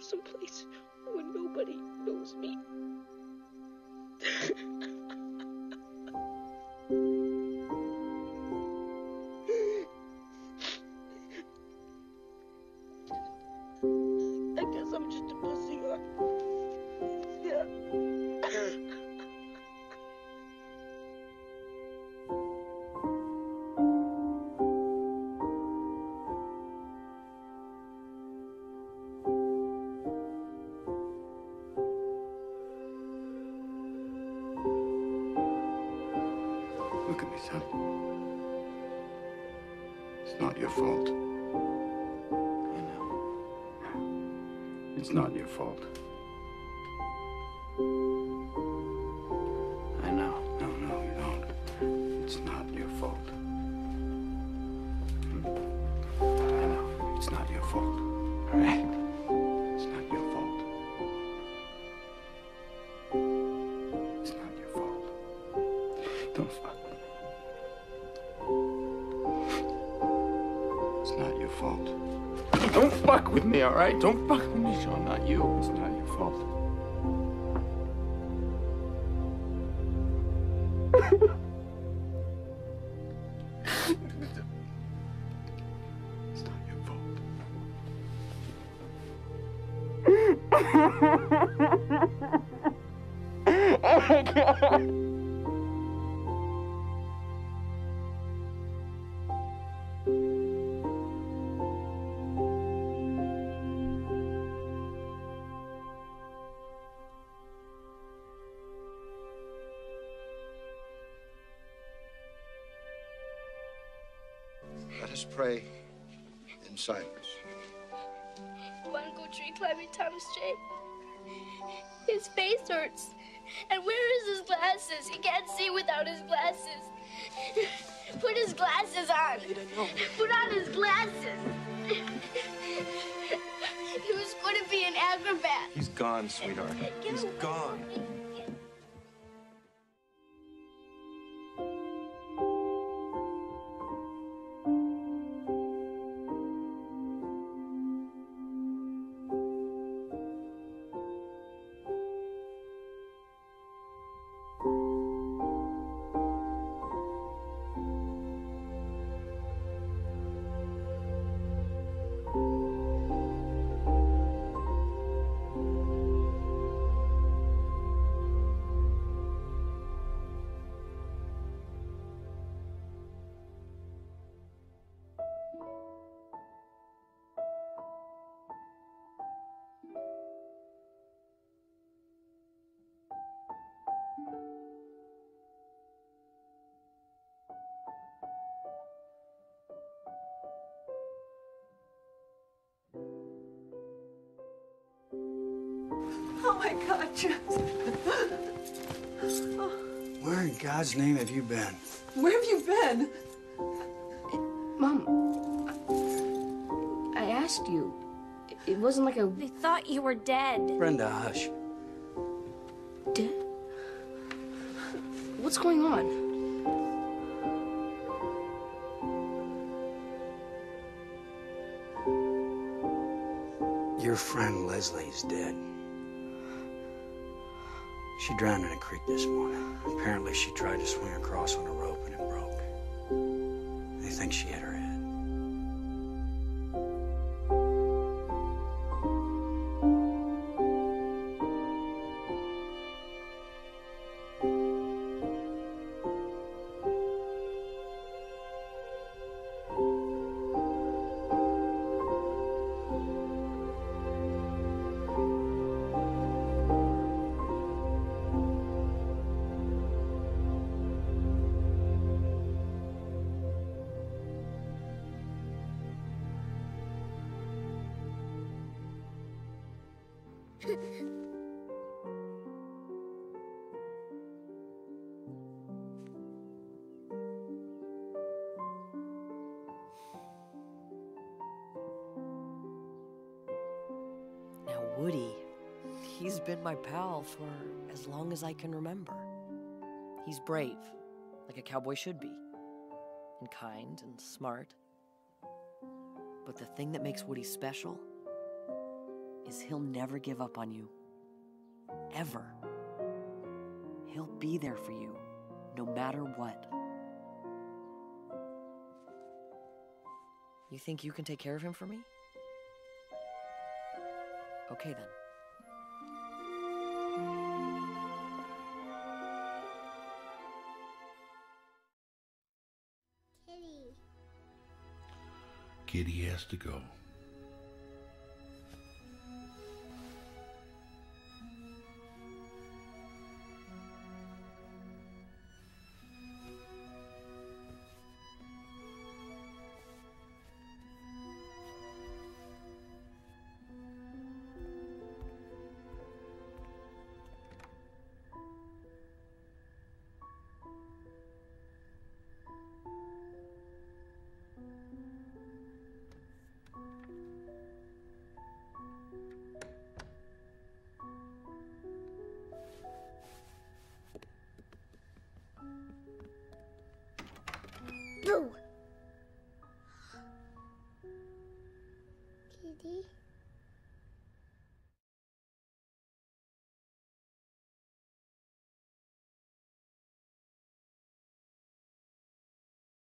someplace where nobody knows me. Not your fault. You know. It's not your fault. I know. No, no, you don't. It's not your fault. I know. It's not your fault. All right? It's not your fault. It's not your fault. Don't fuck Don't fuck with me, all right? Don't fuck with me, Sean. Not you. It's not your fault. It's not your fault. Let us pray in silence. Wanna go tree climbing, Thomas J? His face hurts. And where is his glasses? He can't see without his glasses. Put his glasses on. Put on his glasses. he was going to be an acrobat. He's gone, sweetheart. He's gone. Oh my God, Jess. Where in God's name have you been? Where have you been? Mom, I asked you. It wasn't like a They thought you were dead. Brenda, hush. dead. What's going on? Your friend Leslie's dead. She drowned in a creek this morning. Apparently, she tried to swing across on a rope and it broke. They think she hit her head. Now, Woody, he's been my pal for as long as I can remember. He's brave, like a cowboy should be, and kind and smart. But the thing that makes Woody special is he'll never give up on you. Ever. He'll be there for you, no matter what. You think you can take care of him for me? Okay then. Kitty. Kitty has to go. kitty.